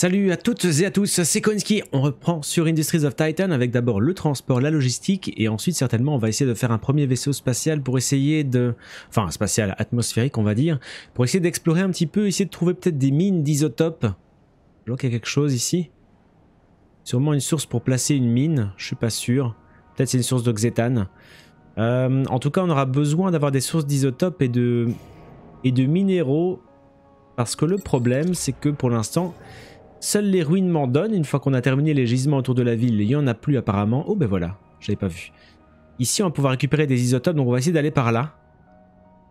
Salut à toutes et à tous, c'est Koinski. On reprend sur Industries of Titan avec d'abord le transport, la logistique et ensuite certainement on va essayer de faire un premier vaisseau spatial pour essayer de... Enfin spatial atmosphérique on va dire, pour essayer d'explorer un petit peu, essayer de trouver peut-être des mines d'isotopes. Je vois qu'il y a quelque chose ici? Sûrement une source pour placer une mine, je suis pas sûr. Peut-être c'est une source d'oxétane. Euh, en tout cas on aura besoin d'avoir des sources d'isotopes et de... et de minéraux parce que le problème c'est que pour l'instant... Seules les ruines m'en donnent. Une fois qu'on a terminé les gisements autour de la ville, il n'y en a plus apparemment. Oh ben voilà, j'avais pas vu. Ici, on va pouvoir récupérer des isotopes, donc on va essayer d'aller par là.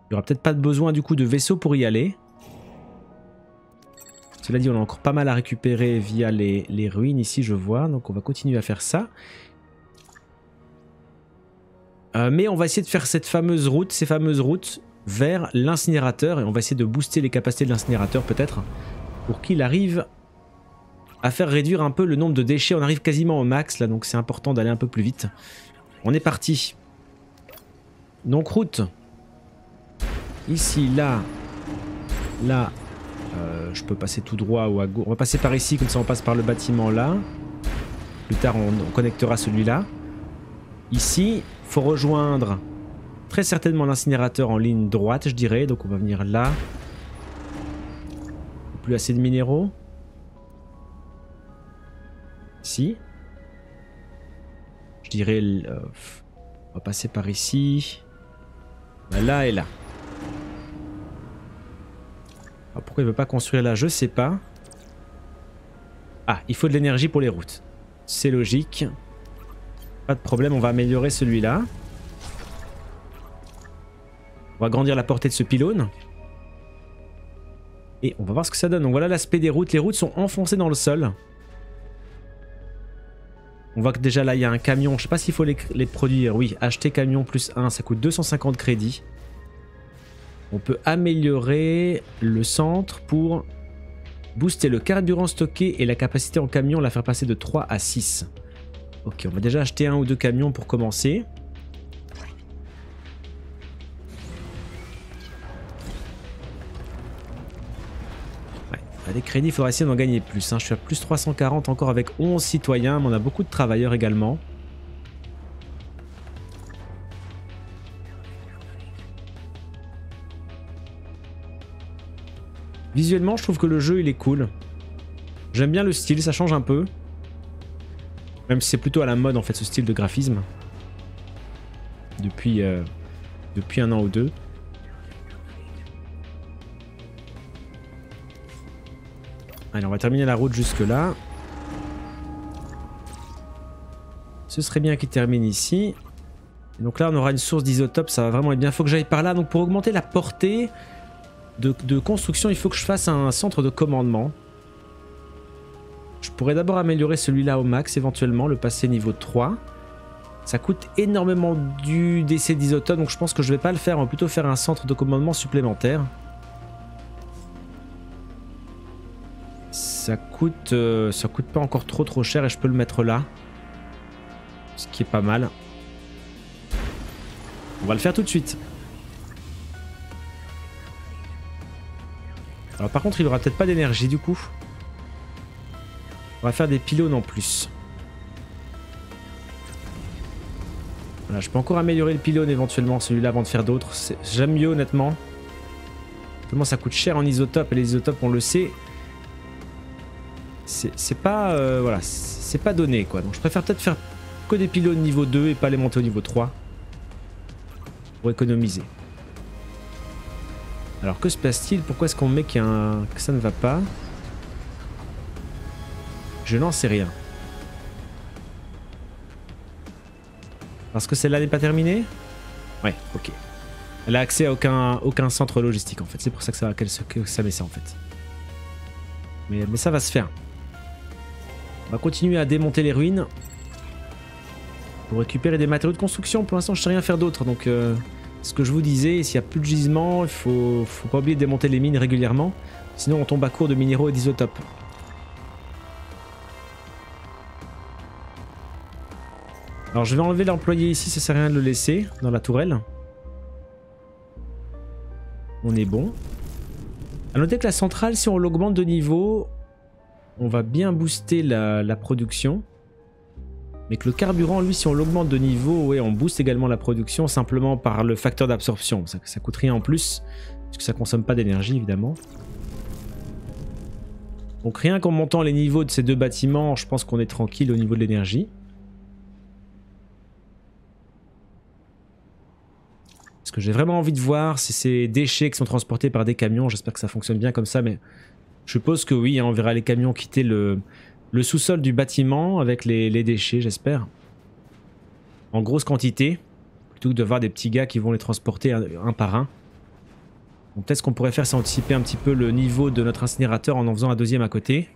Il n'y aura peut-être pas besoin du coup de vaisseau pour y aller. Cela dit, on a encore pas mal à récupérer via les, les ruines ici, je vois. Donc on va continuer à faire ça. Euh, mais on va essayer de faire cette fameuse route, ces fameuses routes vers l'incinérateur. Et on va essayer de booster les capacités de l'incinérateur peut-être. Pour qu'il arrive à faire réduire un peu le nombre de déchets. On arrive quasiment au max là, donc c'est important d'aller un peu plus vite. On est parti. Donc route. Ici, là, là, euh, je peux passer tout droit ou à gauche. On va passer par ici, comme ça on passe par le bâtiment là. Plus tard, on, on connectera celui-là. Ici, faut rejoindre très certainement l'incinérateur en ligne droite, je dirais. Donc on va venir là. Plus assez de minéraux. Je dirais... Euh, on va passer par ici. Bah, là et là. Pourquoi il veut pas construire là? Je sais pas. Ah, il faut de l'énergie pour les routes. C'est logique. Pas de problème, on va améliorer celui-là. On va agrandir la portée de ce pylône. Et on va voir ce que ça donne. Donc voilà l'aspect des routes. Les routes sont enfoncées dans le sol. On voit que déjà là il y a un camion, je sais pas s'il faut les, produire. Oui, acheter camion plus 1, ça coûte 250 crédits. On peut améliorer le centre pour booster le carburant stocké et la capacité en camion, la faire passer de 3 à 6. Ok, on va déjà acheter un ou deux camions pour commencer. Crédits, il faudra essayer d'en gagner plus. Hein. Je suis à plus 340 encore avec 11 citoyens, mais on a beaucoup de travailleurs également. Visuellement, je trouve que le jeu, il est cool. J'aime bien le style, ça change un peu. Même si c'est plutôt à la mode, en fait, ce style de graphisme. Depuis, euh, depuis un an ou deux. Allez, on va terminer la route jusque là. Ce serait bien qu'il termine ici. donc là, on aura une source d'isotope, ça va vraiment être bien. Il faut que j'aille par là. Donc pour augmenter la portée de, construction, il faut que je fasse un centre de commandement. Je pourrais d'abord améliorer celui-là au max, éventuellement, le passer niveau 3. Ça coûte énormément du décès d'isotope, donc je pense que je vais pas le faire. On va plutôt faire un centre de commandement supplémentaire. Ça coûte, euh, ça coûte pas encore trop trop cher et je peux le mettre là. Ce qui est pas mal. On va le faire tout de suite. Alors par contre il aura peut-être pas d'énergie du coup. On va faire des pylônes en plus. Voilà, je peux encore améliorer le pylône éventuellement, celui-là avant de faire d'autres. J'aime mieux honnêtement. Tellement ça coûte cher en isotope et les isotopes on le sait, c'est pas euh, voilà, c'est pas donné quoi. Donc je préfère peut-être faire que des pylônes niveau 2 et pas les monter au niveau 3 pour économiser. Alors que se passe-t-il? Pourquoi est-ce qu'on met que ça ne va pas? Je n'en sais rien. Parce que celle-là n'est pas terminée? Ouais, ok. Elle a accès à aucun, aucun centre logistique en fait. C'est pour ça que ça, que ça met ça en fait. Mais, mais ça va se faire. On va continuer à démonter les ruines. Pour récupérer des matériaux de construction. Pour l'instant, je sais rien faire d'autre. Donc, euh, ce que je vous disais, s'il n'y a plus de gisement, il faut, faut pas oublier de démonter les mines régulièrement. Sinon, on tombe à court de minéraux et d'isotopes. Alors, je vais enlever l'employé ici. Ça sert à rien de le laisser dans la tourelle. On est bon. A noter que la centrale, si on l'augmente de niveau, on va bien booster la, production. Mais que le carburant, lui, si on l'augmente de niveau, ouais, on booste également la production simplement par le facteur d'absorption. Ça, ça coûte rien en plus, puisque ça consomme pas d'énergie, évidemment. Donc rien qu'en montant les niveaux de ces deux bâtiments, je pense qu'on est tranquille au niveau de l'énergie. Ce que j'ai vraiment envie de voir, c'est ces déchets qui sont transportés par des camions. J'espère que ça fonctionne bien comme ça, mais je suppose que oui, hein, on verra les camions quitter le, sous-sol du bâtiment avec les, déchets, j'espère. En grosse quantité, plutôt que de voir des petits gars qui vont les transporter un, par un. Peut-être qu'on pourrait faire, c'est anticiper un petit peu le niveau de notre incinérateur en en faisant un deuxième à côté.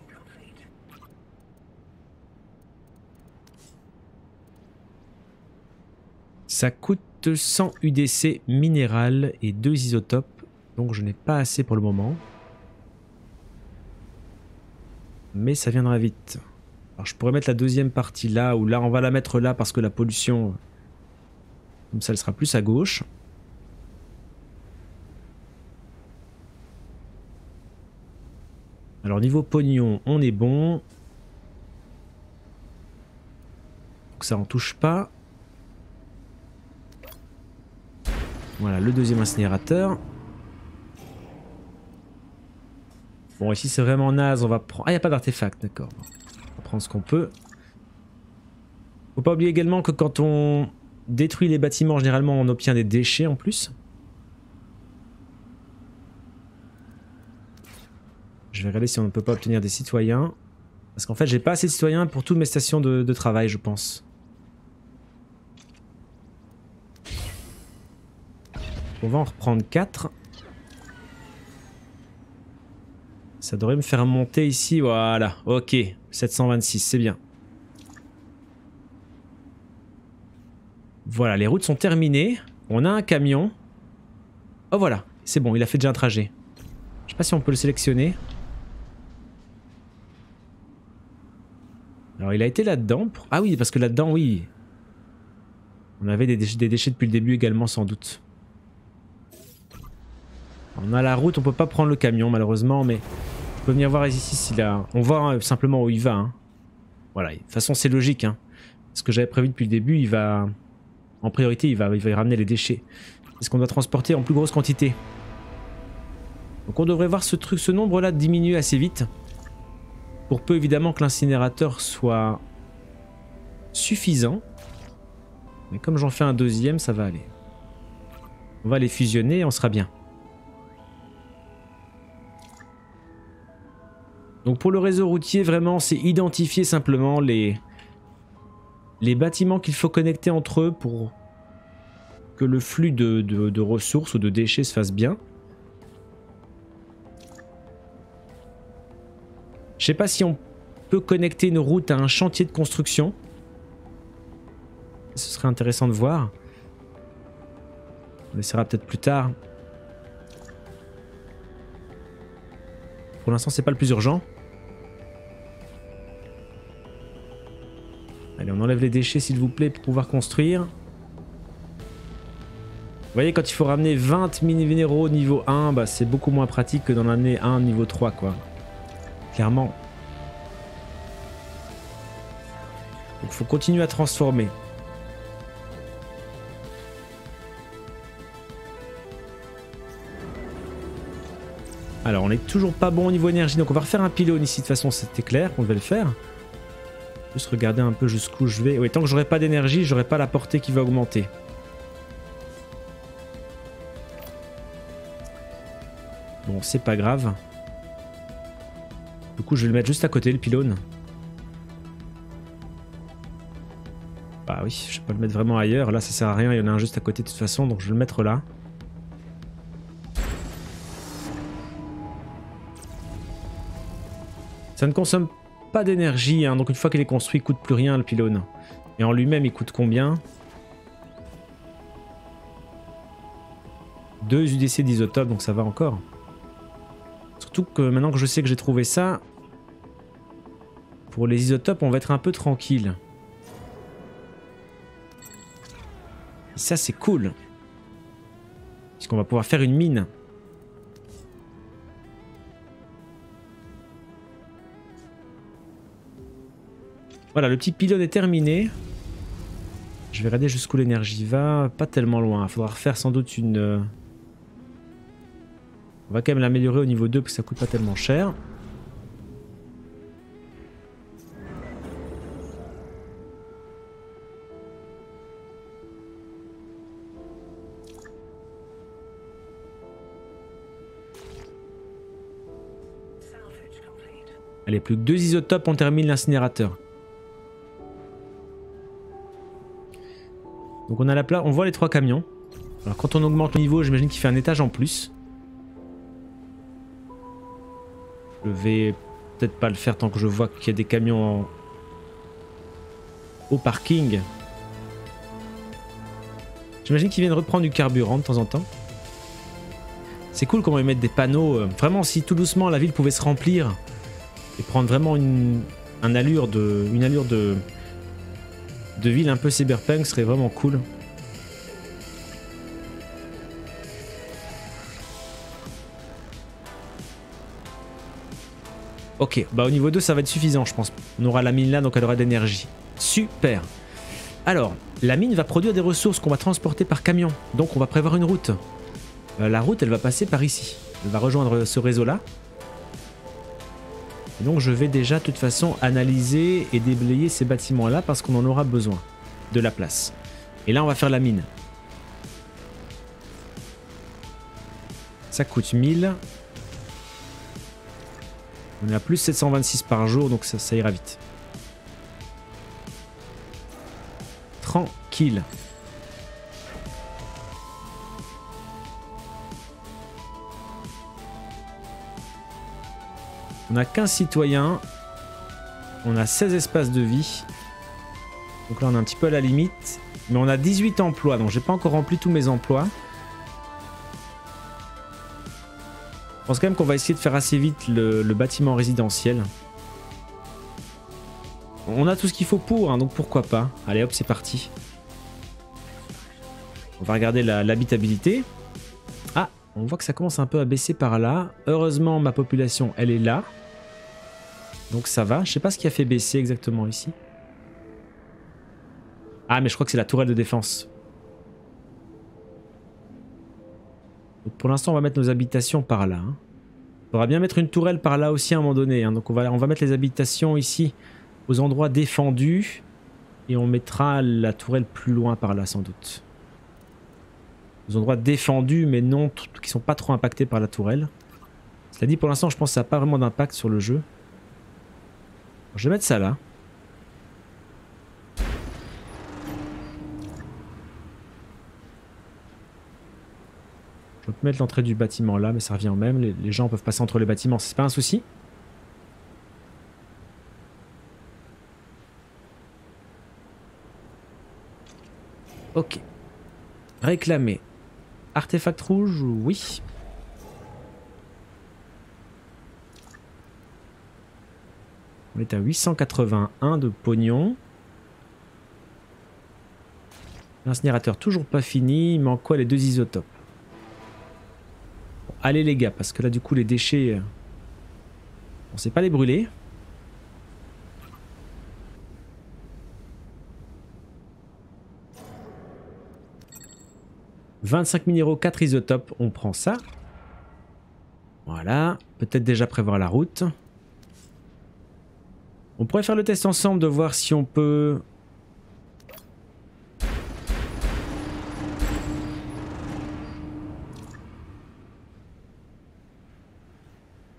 Ça coûte 100 UDC minéral et 2 isotopes, donc je n'ai pas assez pour le moment. Mais ça viendra vite. Alors je pourrais mettre la deuxième partie là, ou là on va la mettre là parce que la pollution, comme ça elle sera plus à gauche. Alors niveau pognon, on est bon. Donc ça en touche pas. Voilà, le deuxième incinérateur. Bon, ici c'est vraiment naze, on va prendre... Ah, il a pas d'artefact, d'accord. On va prendre ce qu'on peut. Faut pas oublier également que quand on détruit les bâtiments, généralement on obtient des déchets en plus. Je vais regarder si on ne peut pas obtenir des citoyens. Parce qu'en fait, j'ai pas assez de citoyens pour toutes mes stations de, de travail, je pense. On va en reprendre 4. Ça devrait me faire monter ici. Voilà, ok. 726, c'est bien. Voilà, les routes sont terminées. On a un camion. Oh voilà, c'est bon, il a fait déjà un trajet. Je sais pas si on peut le sélectionner. Alors il a été là-dedans. Ah oui, parce que là-dedans, oui. On avait des des déchets depuis le début également, sans doute. On a la route, on peut pas prendre le camion malheureusement, mais on peut venir voir ici s'il a... On voit hein, simplement où il va. Hein. Voilà, de toute façon c'est logique. Hein. Ce que j'avais prévu depuis le début, il va... En priorité, il va, ramener les déchets. C'est ce qu'on doit transporter en plus grosse quantité? Donc on devrait voir ce truc, ce nombre là diminuer assez vite. Pour peu évidemment que l'incinérateur soit suffisant. Mais comme j'en fais un deuxième, ça va aller. On va les fusionner et on sera bien. Donc pour le réseau routier, vraiment, c'est identifier simplement les, les bâtiments qu'il faut connecter entre eux pour que le flux de, de, ressources ou de déchets se fasse bien. Je sais pas si on peut connecter une route à un chantier de construction. Ce serait intéressant de voir. On essaiera peut-être plus tard. Pour l'instant, c'est pas le plus urgent. Allez, on enlève les déchets, s'il vous plaît, pour pouvoir construire. Vous voyez, quand il faut ramener 20 mini-minéraux niveau 1, bah, c'est beaucoup moins pratique que d'en amener un niveau 3, quoi. Clairement. Il faut continuer à transformer. Alors on est toujours pas bon au niveau énergie, donc on va refaire un pylône ici, de toute façon c'était clair qu'on devait le faire. Juste regarder un peu jusqu'où je vais. Oui, tant que j'aurai pas d'énergie, j'aurai pas la portée qui va augmenter. Bon, c'est pas grave. Du coup, je vais le mettre juste à côté, le pylône. Bah oui, je vais pas le mettre vraiment ailleurs. Là, ça sert à rien. Il y en a un juste à côté de toute façon, donc je vais le mettre là. Ça ne consomme pas d'énergie, hein, donc une fois qu'il est construit, il coûte plus rien le pylône. Et en lui-même, il coûte combien? 2 UDC d'isotope, donc ça va encore. Surtout que maintenant que je sais que j'ai trouvé ça, pour les isotopes, on va être un peu tranquille. Ça, c'est cool. Puisqu'on va pouvoir faire une mine. Voilà, le petit pylône est terminé. Je vais regarder jusqu'où l'énergie va. Pas tellement loin. Il faudra refaire sans doute une... Euh, on va quand même l'améliorer au niveau 2 parce que ça coûte pas tellement cher. Allez, plus que deux isotopes, on termine l'incinérateur. Donc on a la place, on voit les trois camions. Alors quand on augmente le niveau, j'imagine qu'il fait un étage en plus. Je vais peut-être pas le faire tant que je vois qu'il y a des camions au parking. J'imagine qu'ils viennent reprendre du carburant de temps en temps. C'est cool comment ils mettent des panneaux. Euh, vraiment, si tout doucement la ville pouvait se remplir et prendre vraiment une, allure de, une allure de, de ville un peu cyberpunk serait vraiment cool. Ok, bah au niveau 2 ça va être suffisant je pense. On aura la mine là donc elle aura d'énergie. Super. Alors, la mine va produire des ressources qu'on va transporter par camion. Donc on va prévoir une route. Euh, la route elle va passer par ici. Elle va rejoindre ce réseau là. Donc je vais déjà de toute façon analyser et déblayer ces bâtiments là parce qu'on en aura besoin de la place. Et là on va faire la mine. Ça coûte 1000. On à plus 726 par jour donc ça, ça ira vite. Tranquille. On a 15 citoyens. On a 16 espaces de vie. Donc là, on est un petit peu à la limite. Mais on a 18 emplois, donc j'ai pas encore rempli tous mes emplois. Je pense quand même qu'on va essayer de faire assez vite le, bâtiment résidentiel. On a tout ce qu'il faut pour, hein, donc pourquoi pas. Allez hop, c'est parti. On va regarder l'habitabilité. ah, on voit que ça commence un peu à baisser par là. Heureusement, ma population, elle est là. Donc ça va. Je sais pas ce qui a fait baisser exactement ici. Ah, mais je crois que c'est la tourelle de défense. Donc pour l'instant, on va mettre nos habitations par là. Hein. On bien mettre une tourelle par là aussi à un moment donné. Hein. Donc on va, on va mettre les habitations ici aux endroits défendus. Et on mettra la tourelle plus loin par là sans doute. Aux endroits défendus mais non qui sont pas trop impactés par la tourelle. Cela dit, pour l'instant, je pense que ça n'a pas vraiment d'impact sur le jeu. Je vais mettre ça là. Je peux mettre l'entrée du bâtiment là, mais ça revient au même. Les, gens peuvent passer entre les bâtiments, c'est pas un souci. Ok. Réclamer. Artefact rouge, oui. Est à 881 de pognon. L'incinérateur toujours pas fini. Il manque quoi les deux isotopes? Allez les gars, parce que là du coup les déchets... Euh, on sait pas les brûler. « 25 minéraux, 4 isotopes, on prend ça. Voilà, peut-être déjà prévoir la route. On pourrait faire le test ensemble de voir si on peut...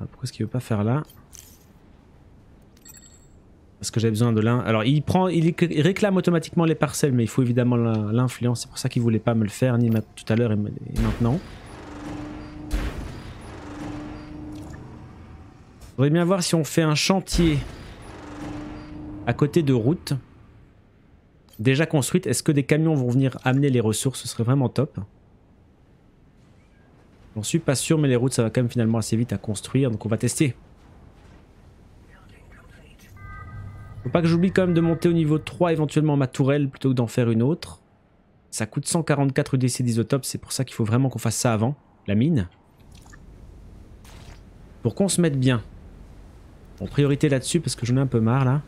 Ah, pourquoi est-ce qu'il veut pas faire là? Parce que j'ai besoin de l'un. Alors il prend, il réclame automatiquement les parcelles, mais il faut évidemment l'influence. C'est pour ça qu'il voulait pas me le faire, ni tout à l'heure et maintenant. Je voudrais bien voir si on fait un chantier à côté de routes déjà construites. Est-ce que des camions vont venir amener les ressources? Ce serait vraiment top. J'en suis pas sûr, mais les routes, ça va quand même finalement assez vite à construire. Donc on va tester. Faut pas que j'oublie quand même de monter au niveau 3 éventuellement ma tourelle plutôt que d'en faire une autre. Ça coûte 144 UDC d'isotopes, c'est pour ça qu'il faut vraiment qu'on fasse ça avant, la mine. Pour qu'on se mette bien. En priorité là-dessus parce que j'en ai un peu marre là.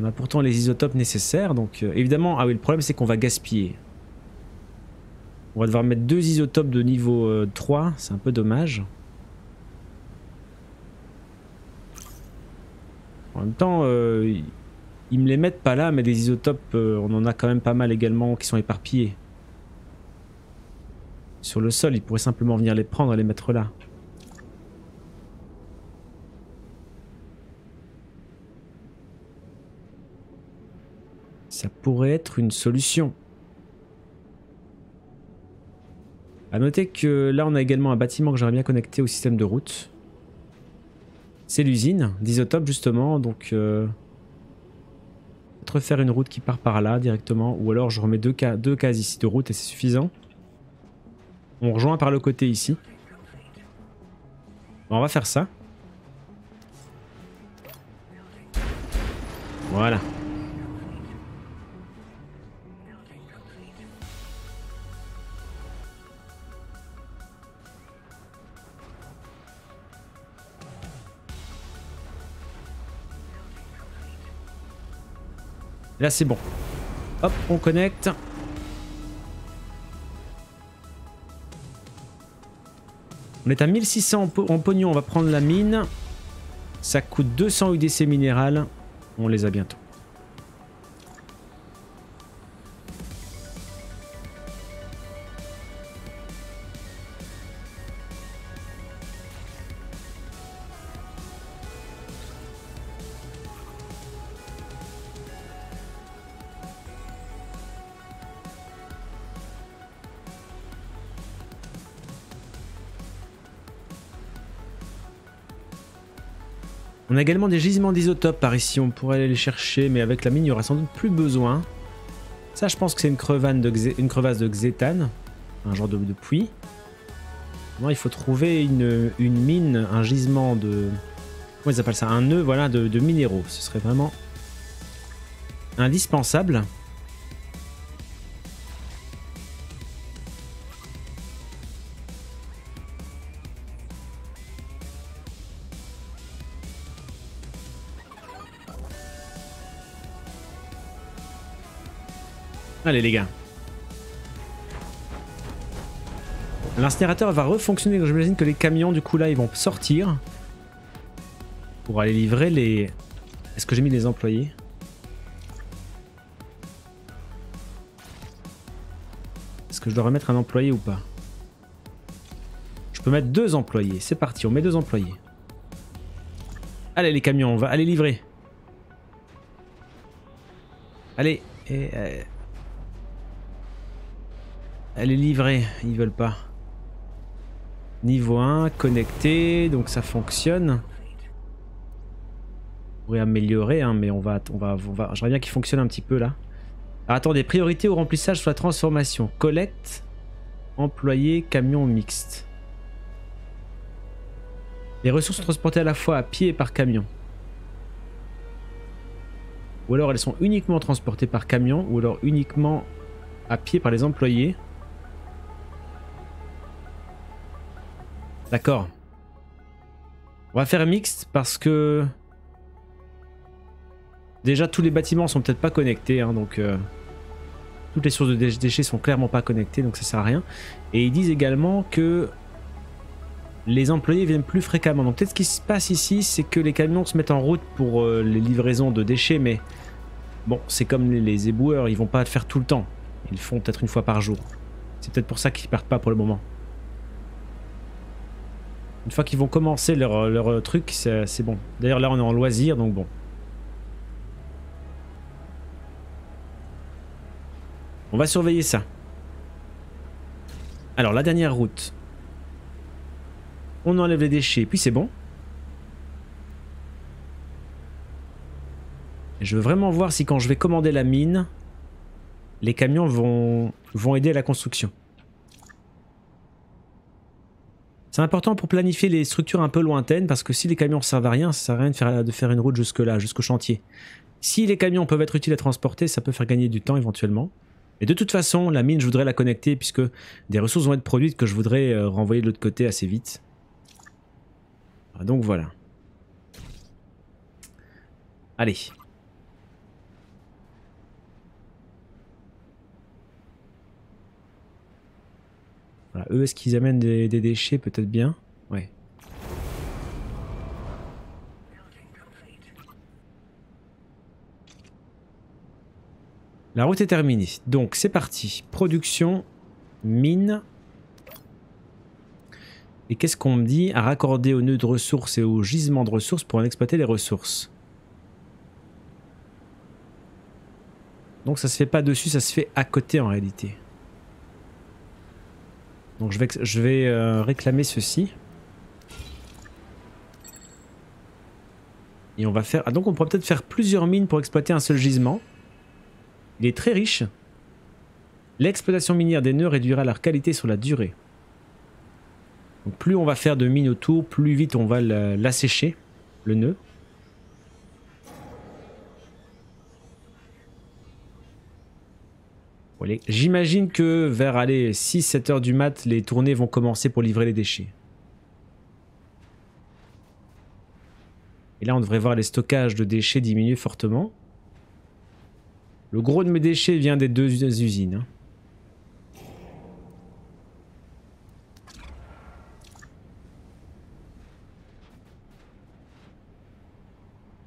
On a pourtant les isotopes nécessaires, donc euh, évidemment, ah oui, le problème c'est qu'on va gaspiller. On va devoir mettre deux isotopes de niveau 3, euh, c'est un peu dommage. En même temps, euh, ils me les mettent pas là, mais des isotopes, on en a quand même pas mal également qui sont éparpillés. Sur le sol, ils pourraient simplement venir les prendre et les mettre là. Ça pourrait être une solution. A noter que là on a également un bâtiment que j'aimerais bien connecter au système de route. C'est l'usine d'Isotope justement, donc euh, peut-être refaire une route qui part par là directement, ou alors je remets deux, deux cases ici de route et c'est suffisant. On rejoint par le côté ici. on va faire ça. Voilà. Là c'est bon. Hop, on connecte. On est à 1600 en pognon, on va prendre la mine. Ça coûte 200 UDC minéral. On les a bientôt. On a également des gisements d'isotopes par ici, on pourrait aller les chercher, mais avec la mine, il y aura sans doute plus besoin. Ça, je pense que c'est une, crevasse de xétane, un genre de, puits. il faut trouver une, mine, un gisement de... Comment ils appellent ça Un nœud, voilà, de minéraux. Ce serait vraiment indispensable. Allez les gars. L'incinérateur va refonctionner, j'imagine que les camions du coup là ils vont sortir. Pour aller livrer les... Est-ce que j'ai mis les employés? Est-ce que je dois remettre un employé ou pas? Je peux mettre deux employés, c'est parti, on met deux employés. Allez les camions, on va aller livrer. Allez, et, euh, elle est livrée, ils veulent pas. Niveau 1, connecté, donc ça fonctionne. On pourrait améliorer, hein, mais on va, on va, on va j'aimerais bien qu'il fonctionne un petit peu là. Alors, attendez, priorité au remplissage sur la transformation. Collecte, employé, camion mixte. Les ressources sont transportées à la fois à pied et par camion. Ou alors elles sont uniquement transportées par camion, ou alors uniquement à pied par les employés. D'accord. On va faire mixte parce que... Déjà, tous les bâtiments sont peut-être pas connectés, hein, donc... Euh, toutes les sources de déchets sont clairement pas connectées, donc ça sert à rien. Et ils disent également que les employés viennent plus fréquemment. Donc peut-être ce qui se passe ici, c'est que les camions se mettent en route pour euh, les livraisons de déchets, mais bon, c'est comme les, éboueurs, ils vont pas le faire tout le temps. Ils le font peut-être une fois par jour. C'est peut-être pour ça qu'ils partent pas pour le moment. Une fois qu'ils vont commencer leur, leur truc, c'est bon. D'ailleurs là on est en loisir, donc bon. On va surveiller ça. Alors la dernière route. On enlève les déchets, puis c'est bon. je veux vraiment voir si quand je vais commander la mine, les camions vont aider à la construction. C'est important pour planifier les structures un peu lointaines parce que si les camions servent à rien, ça sert à rien de faire, une route jusque là, jusqu'au chantier. Si les camions peuvent être utiles à transporter, ça peut faire gagner du temps éventuellement. Et de toute façon, la mine, je voudrais la connecter puisque des ressources vont être produites que je voudrais euh, renvoyer de l'autre côté assez vite. Donc voilà. Allez. Eux, est-ce qu'ils amènent des, des déchets Peut-être bien? Ouais. La route est terminée. Donc c'est parti. Production, mine. Et qu'est-ce qu'on me dit? À raccorder aux nœuds de ressources et aux gisements de ressources pour en exploiter les ressources. Donc ça se fait pas dessus, ça se fait à côté en réalité. Donc je vais, euh, réclamer ceci. Et on va faire... Ah donc on pourrait peut-être faire plusieurs mines pour exploiter un seul gisement. Il est très riche. L'exploitation minière des nœuds réduira leur qualité sur la durée. Donc plus on va faire de mines autour, plus vite on va l'assécher, le nœud. J'imagine que vers 6-7 heures du mat, les tournées vont commencer pour livrer les déchets. Et là, on devrait voir les stockages de déchets diminuer fortement. Le gros de mes déchets vient des deux usines. Hein.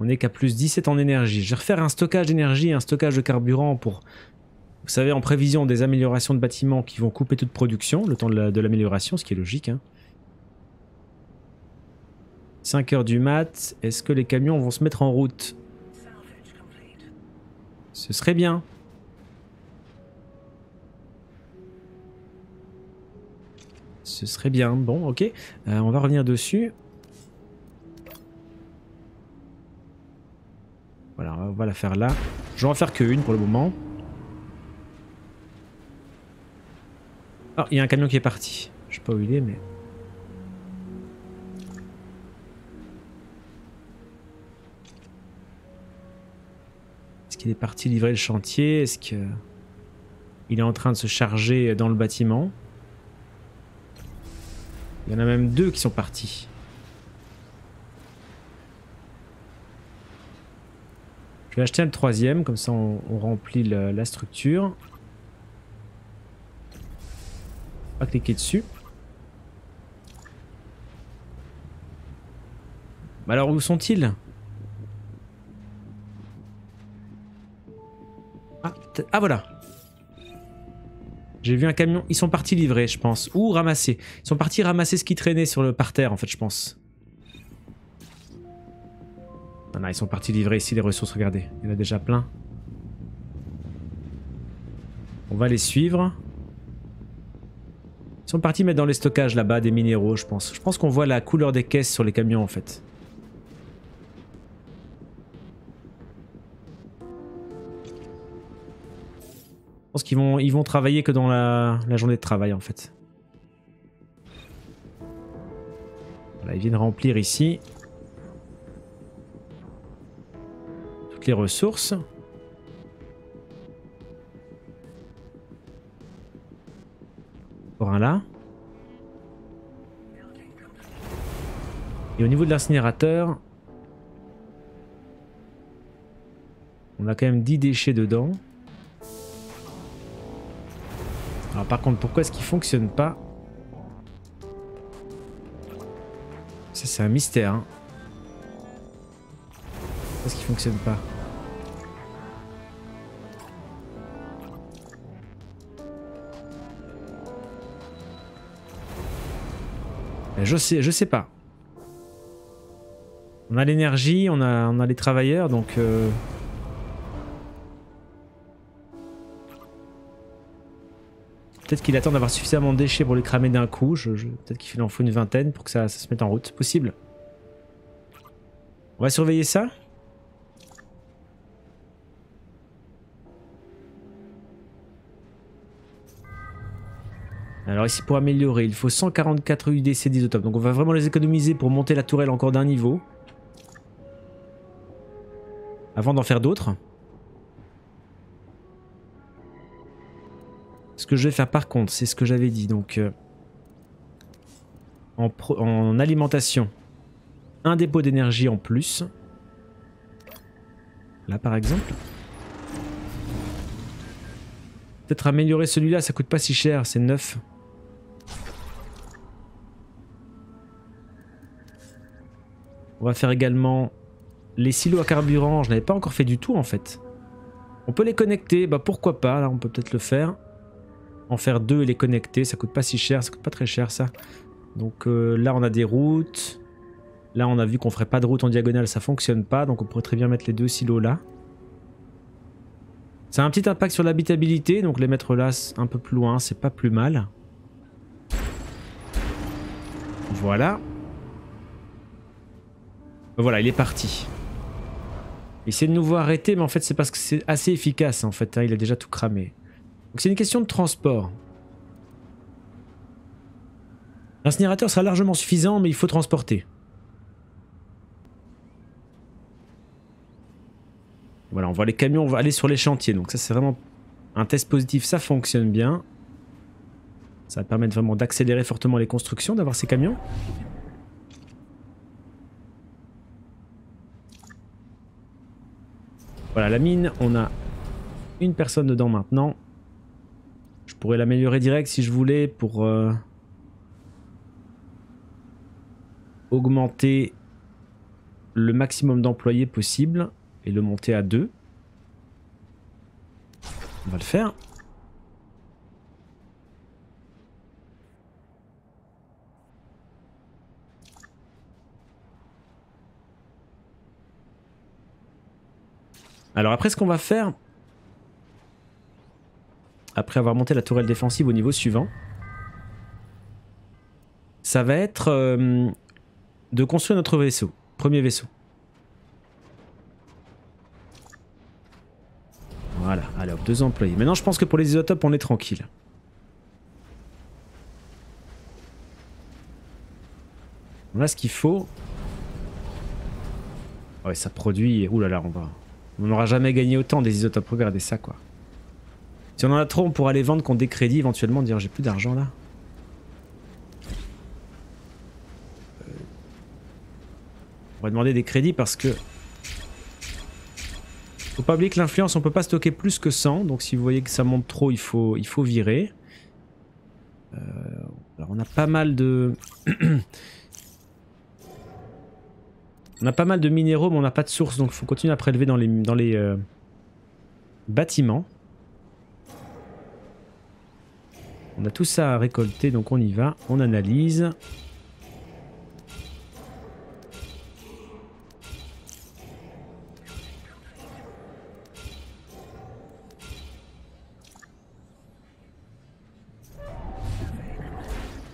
On est qu'à plus 17 en énergie. Je vais refaire un stockage d'énergie un stockage de carburant pour, vous savez, en prévision des améliorations de bâtiments qui vont couper toute production, le temps de l'amélioration, ce qui est logique. 5 hein. heures du mat, est-ce que les camions vont se mettre en route? Ce serait bien. Ce serait bien. Bon, ok. Euh, on va revenir dessus. Voilà, on va la faire là. Je vais en faire qu'une pour le moment. Ah, il y a un camion qui est parti. Je sais pas où il est, mais... qu'il est parti livrer le chantier? Est-ce que il est en train de se charger dans le bâtiment? Il y en a même deux qui sont partis. Je vais acheter le troisième, comme ça on, remplit la structure. Va cliquer dessus. Alors où sont-ils? Ah voilà. J'ai vu un camion. Ils sont partis livrer, je pense. Ou ramasser. Ils sont partis ramasser ce qui traînait sur le parterre, en fait, je pense. Ils sont partis livrer ici les ressources. Regardez, il y en a déjà plein. On va les suivre. Ils sont partis mettre dans les stockages là-bas des minéraux, je pense. Je pense qu'on voit la couleur des caisses sur les camions, en fait. Je pense qu'ils vont, vont travailler que dans la, journée de travail en fait. Voilà, ils viennent remplir ici toutes les ressources. Un là. Et au niveau de l'incinérateur, on a quand même 10 déchets dedans. Alors par contre, pourquoi est-ce qu'il fonctionne pas? Ça c'est un mystère. Hein. Pourquoi est-ce qu'il fonctionne pas? Je sais, sais pas. On a l'énergie, on a, les travailleurs, donc... Euh, Peut-être qu'il attend d'avoir suffisamment de déchets pour les cramer d'un coup. Peut-être qu'il en faut une vingtaine pour que ça, se mette en route. Possible. On va surveiller ça. Alors ici pour améliorer, il faut 144 UDC d'isotopes. Donc on va vraiment les économiser pour monter la tourelle encore d'un niveau. Avant d'en faire d'autres. Ce que je vais faire par contre, c'est ce que j'avais dit. Donc, euh, en, alimentation, un dépôt d'énergie en plus. Là par exemple. Peut-être améliorer celui-là, ça coûte pas si cher, c'est neuf. On va faire également les silos à carburant. Je n'avais pas encore fait du tout en fait. On peut les connecter, bah pourquoi pas, là on peut peut-être le faire. En faire deux et les connecter, ça coûte pas si cher, ça coûte pas très cher ça. Donc euh, là on a des routes. Là on a vu qu'on ferait pas de route en diagonale, ça fonctionne pas, donc on pourrait très bien mettre les deux silos là. Ça a un petit impact sur l'habitabilité, donc les mettre là un peu plus loin, c'est pas plus mal. Voilà. Voilà, il est parti. Essayez de nous voir arrêter, mais en fait c'est parce que c'est assez efficace en fait, hein, il a déjà tout cramé. Donc c'est une question de transport. L'incinérateur sera largement suffisant, mais il faut transporter. Voilà, on voit les camions, on va aller sur les chantiers. Donc ça, c'est vraiment un test positif, ça fonctionne bien. Ça va permettre vraiment d'accélérer fortement les constructions, d'avoir ces camions. Voilà, la mine, on a une personne dedans maintenant. Je pourrais l'améliorer direct si je voulais pour euh, augmenter le maximum d'employés possible et le monter à 2. On va le faire. Alors après ce qu'on va faire, après avoir monté la tourelle défensive au niveau suivant, ça va être euh, de construire notre vaisseau, premier vaisseau. Voilà, alors deux employés. Maintenant je pense que pour les isotopes on est tranquille. On a ce qu'il faut. Ouais ça produit... Ouh là on va... On n'aura jamais gagné autant des isotopes. Regardez ça quoi. Si on en a trop on pourra les vendre contre des crédits éventuellement dire j'ai plus d'argent là. Euh, on va demander des crédits parce que faut pas oublier que l'influence, on peut pas stocker plus que 100. Donc si vous voyez que ça monte trop, il faut, virer. Euh, on a pas mal de... on a pas mal de minéraux, mais on n'a pas de source. Donc il faut continuer à prélever dans les, euh, bâtiments. On a tout ça à récolter, donc on y va. On analyse.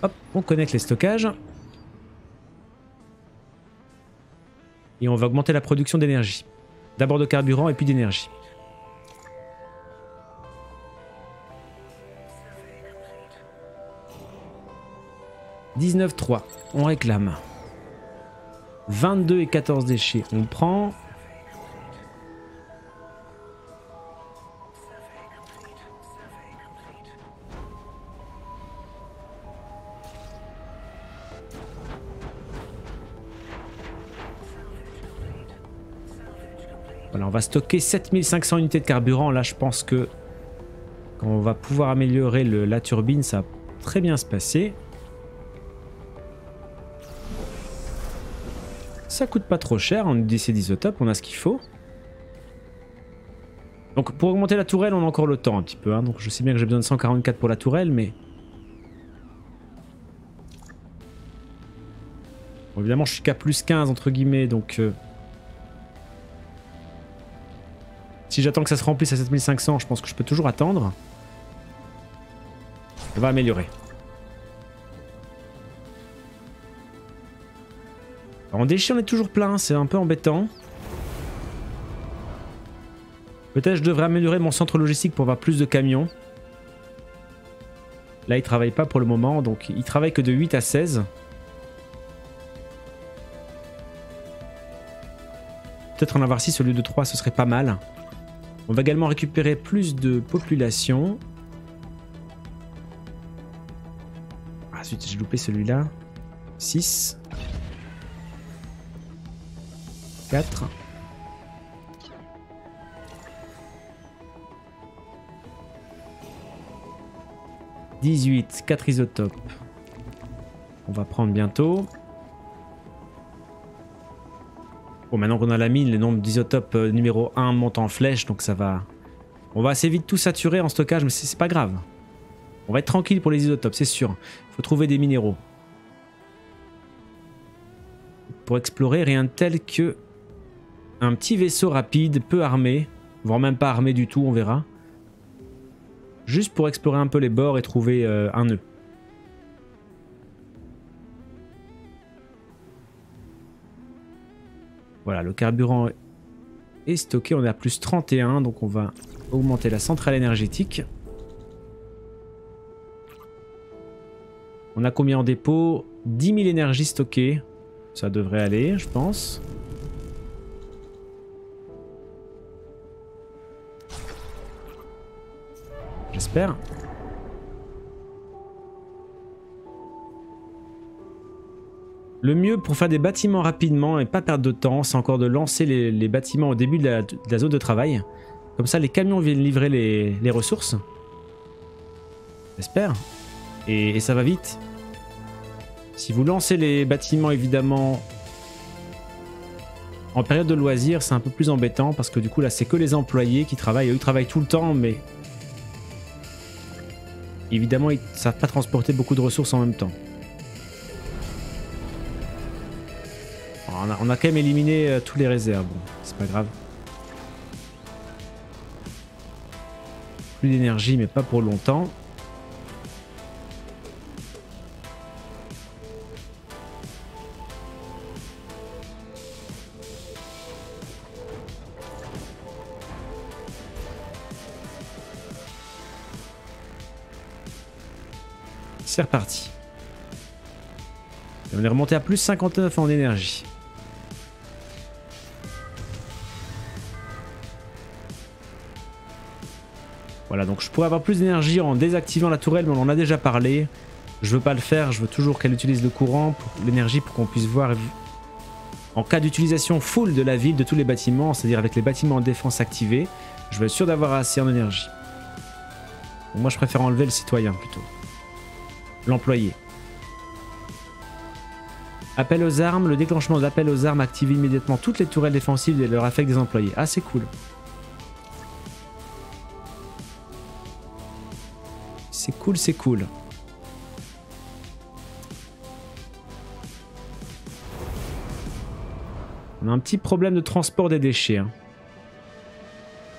Hop, on connecte les stockages. Et on va augmenter la production d'énergie. D'abord de carburant et puis d'énergie. « 19,3. On réclame. 22 et 14 déchets. On prend. On va stocker 7500 unités de carburant. Là, je pense que quand on va pouvoir améliorer la turbine, ça va très bien se passer. Ça coûte pas trop cher, on UDC d'isotopes, on a ce qu'il faut. Donc pour augmenter la tourelle, on a encore le temps un petit peu. Hein. Donc je sais bien que j'ai besoin de 144 pour la tourelle, mais... évidemment, je suis qu'à plus 15 entre guillemets, donc... Euh, Si j'attends que ça se remplisse à 7500, je pense que je peux toujours attendre. On va améliorer. en déchets, on est toujours plein, c'est un peu embêtant. Peut-être je devrais améliorer mon centre logistique pour avoir plus de camions. Là, il travaille pas pour le moment, donc il travaille que de 8 à 16. Peut-être en avoir 6 au lieu de 3, ce serait pas mal. On va également récupérer plus de population. Ah zut, j'ai loupé celui-là. 6. 4. « 18, 4 isotopes. On va prendre bientôt. Bon, maintenant qu'on a la mine, le nombre d'isotopes euh, numéro 1 monte en flèche, donc ça va... On va assez vite tout saturer en stockage, mais c'est pas grave. On va être tranquille pour les isotopes, c'est sûr. Il faut trouver des minéraux. Pour explorer, rien de tel que un petit vaisseau rapide, peu armé, voire même pas armé du tout, on verra. Juste pour explorer un peu les bords et trouver euh, un nœud. Voilà, le carburant est stocké, on est à plus 31, donc on va augmenter la centrale énergétique. On a combien en dépôt? 10 000 énergies stockées. Ça devrait aller, je pense. J'espère. Le mieux pour faire des bâtiments rapidement et pas perdre de temps, c'est encore de lancer les, bâtiments au début de la, zone de travail. Comme ça, les camions viennent livrer les, ressources. J'espère. Et, ça va vite. Si vous lancez les bâtiments, évidemment, en période de loisirs, c'est un peu plus embêtant parce que du coup, là, c'est que les employés qui travaillent. Eux, ils travaillent tout le temps, mais... Évidemment, ils ne savent pas transporter beaucoup de ressources en même temps. On, a, quand même éliminé euh, tous les réserves. C'est pas grave. Plus d'énergie, mais pas pour longtemps. C'est reparti. on est remonté à plus 59 en énergie. Voilà, donc je pourrais avoir plus d'énergie en désactivant la tourelle, mais on en a déjà parlé. Je veux pas le faire, je veux toujours qu'elle utilise le courant, l'énergie pour qu'on puisse voir en cas d'utilisation full de la ville, de tous les bâtiments, c'est-à-dire avec les bâtiments en défense activés, je veux être sûr d'avoir assez en énergie. moi je préfère enlever le citoyen plutôt. L'employé. Appel aux armes, le déclenchement d'appel aux armes active immédiatement toutes les tourelles défensives et leur affecte des employés. Ah c'est cool. C'est cool. On a un petit problème de transport des déchets. Hein.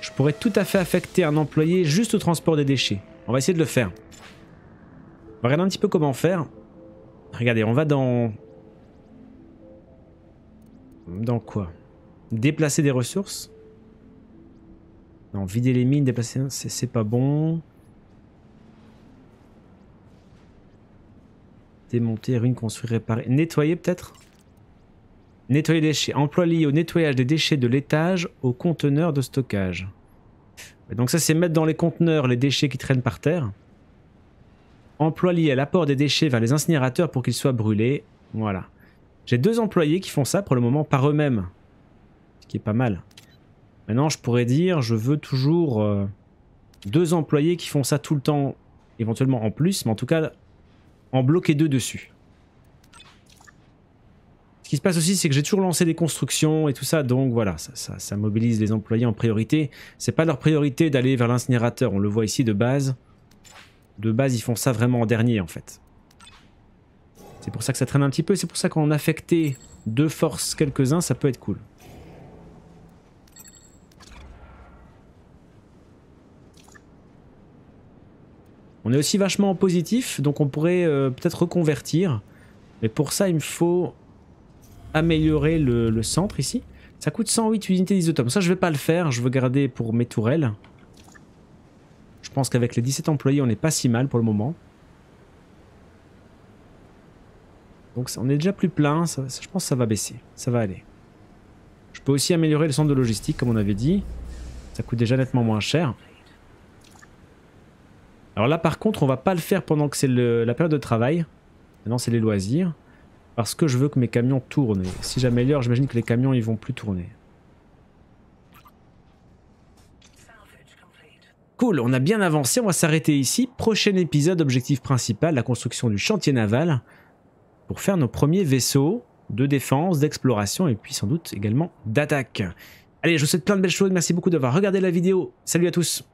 Je pourrais tout à fait affecter un employé juste au transport des déchets. On va essayer de le faire. On va regarder un petit peu comment faire. Regardez, on va dans... Dans quoi? Déplacer des ressources Non, vider les mines, déplacer... C'est pas bon. Démonter, ruine, construire, réparer. Nettoyer peut-être? Nettoyer déchets. Emploi lié au nettoyage des déchets de l'étage au conteneur de stockage. Donc ça c'est mettre dans les conteneurs les déchets qui traînent par terre. Emploi lié à l'apport des déchets vers les incinérateurs pour qu'ils soient brûlés. Voilà. J'ai deux employés qui font ça pour le moment par eux-mêmes. Ce qui est pas mal. Maintenant je pourrais dire je veux toujours euh, deux employés qui font ça tout le temps éventuellement en plus. Mais en tout cas en bloquer deux dessus. Ce qui se passe aussi, c'est que j'ai toujours lancé des constructions et tout ça, donc voilà, ça, mobilise les employés en priorité. C'est pas leur priorité d'aller vers l'incinérateur, on le voit ici de base. De base, ils font ça vraiment en dernier en fait. C'est pour ça que ça traîne un petit peu, c'est pour ça qu'en affecter deux forces quelques-uns, ça peut être cool. On est aussi vachement en positif, donc on pourrait euh, peut-être reconvertir. Mais pour ça, il me faut améliorer le, centre ici. Ça coûte 108 unités d'isotope. Ça, je vais pas le faire. Je veux garder pour mes tourelles. Je pense qu'avec les 17 employés, on n'est pas si mal pour le moment. Donc on est déjà plus plein. je pense que ça va baisser. Ça va aller. Je peux aussi améliorer le centre de logistique, comme on avait dit. Ça coûte déjà nettement moins cher. Alors là par contre on va pas le faire pendant que c'est la période de travail. Maintenant c'est les loisirs. Parce que je veux que mes camions tournent. si j'améliore j'imagine que les camions ils vont plus tourner. Cool, on a bien avancé, on va s'arrêter ici. Prochain épisode, objectif principal, la construction du chantier naval. Pour faire nos premiers vaisseaux. de défense, d'exploration et puis sans doute également d'attaque. Allez, je vous souhaite plein de belles choses. Merci beaucoup d'avoir regardé la vidéo. Salut à tous